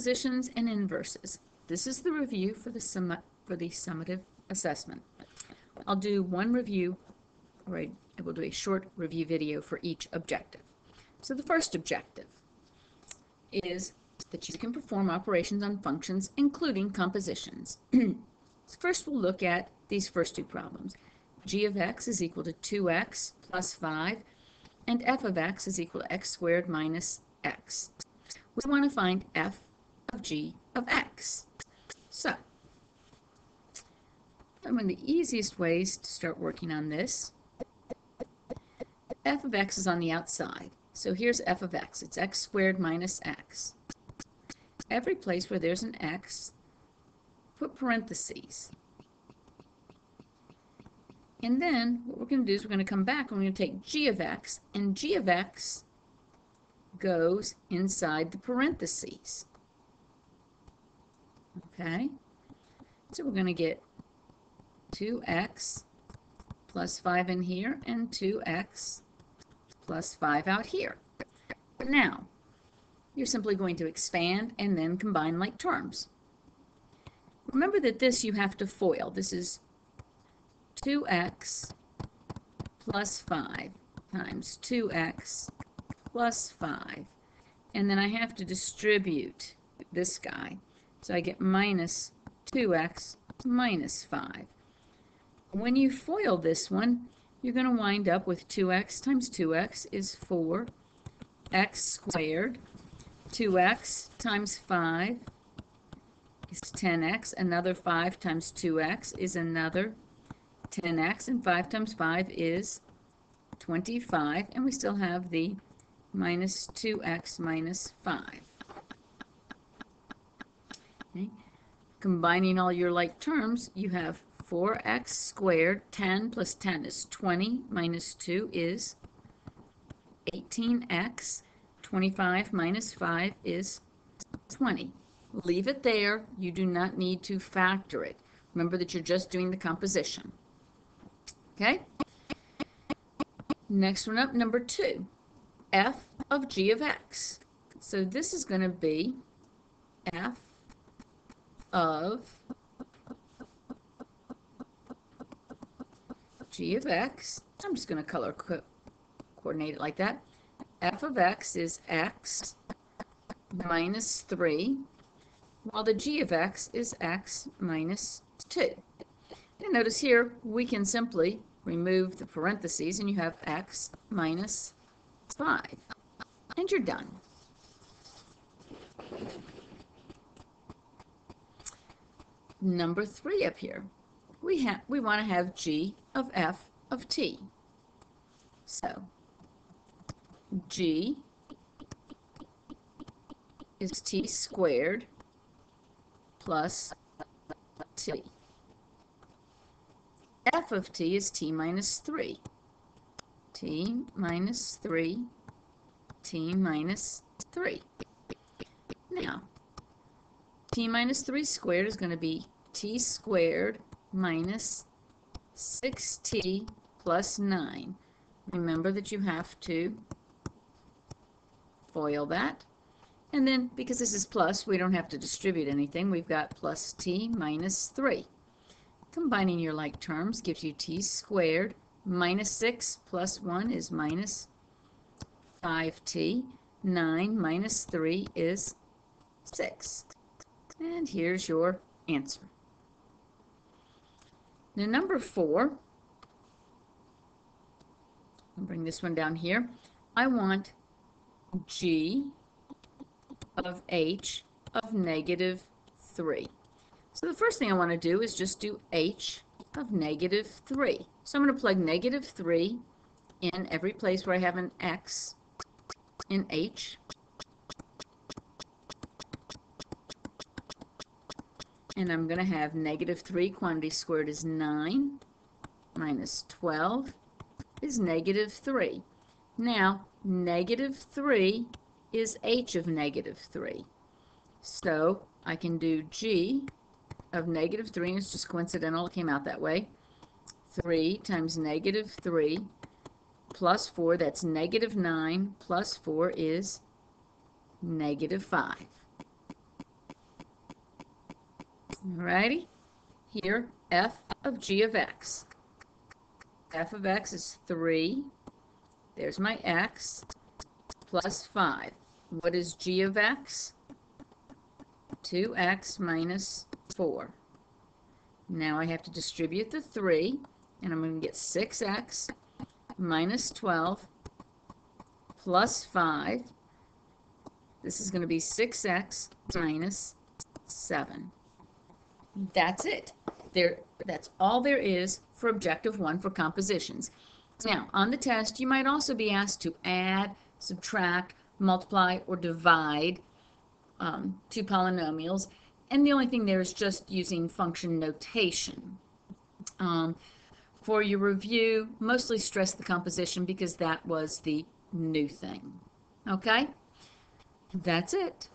Compositions and inverses. This is the review for the sum for the summative assessment. I'll do one review, or I will do a short review video for each objective. So the first objective is that you can perform operations on functions, including compositions. First, we'll look at these first two problems. g of x is equal to 2x plus 5, and f of x is equal to x squared minus x. We want to find f of g of x. So, one of the easiest ways to start working on this, f of x is on the outside. So here's f of x. It's x squared minus x. Every place where there's an x, put parentheses. And then what we're going to do is we're going to come back and we're going to take g of x, and g of x goes inside the parentheses. Okay? So we're going to get 2x plus 5 in here and 2x plus 5 out here. Now, you're simply going to expand and then combine like terms. Remember that this you have to FOIL. This is 2x plus 5 times 2x plus 5. And then I have to distribute this guy. So I get minus 2x minus 5. When you FOIL this one, you're going to wind up with 2x times 2x is 4, x squared, 2x times 5 is 10x, another 5 times 2x is another 10x, and 5 times 5 is 25, and we still have the minus 2x minus 5. Combining all your like terms, you have 4x squared, 10 plus 10 is 20, minus 2 is 18x, 25 minus 5 is 20. Leave it there. You do not need to factor it. Remember that you're just doing the composition. Okay? Next one up, number 2, f of g of x. So this is going to be f of g of x. I'm just going to color co coordinate it like that. f of x is x minus 3, while the g of x is x minus 2. And notice here, we can simply remove the parentheses, and you have x minus 5. And you're done. Number 3 up here we have we want to have g of f of t. So g is t squared plus t. f of t is t minus 3. t minus 3, t minus 3. Now, t minus 3 squared is going to be t squared minus 6t plus 9. Remember that you have to FOIL that. And then, because this is plus, we don't have to distribute anything. We've got plus t minus 3. Combining your like terms gives you t squared minus 6 plus 1 is minus 5t. 9 minus 3 is 6. And here's your answer. Now number four, I'll bring this one down here. I want g of h of negative 3. So the first thing I want to do is just do h of negative 3. So I'm going to plug negative 3 in every place where I have an x in h. and I'm going to have negative 3 quantity squared is 9 minus 12 is negative 3. Now, negative 3 is h of negative 3. So I can do g of negative 3, and it's just coincidental it came out that way. 3 times negative 3 plus 4, that's negative 9, plus 4 is negative 5. Alrighty, here f of g of x. f of x is 3. There's my x plus 5. What is g of x? 2x minus 4. Now I have to distribute the 3, and I'm going to get 6x minus 12 plus 5. This is going to be 6x minus 7. That's it. There, that's all there is for objective one for compositions. Now, on the test, you might also be asked to add, subtract, multiply, or divide um, two polynomials. And the only thing there is just using function notation. Um, for your review, mostly stress the composition because that was the new thing. Okay? That's it.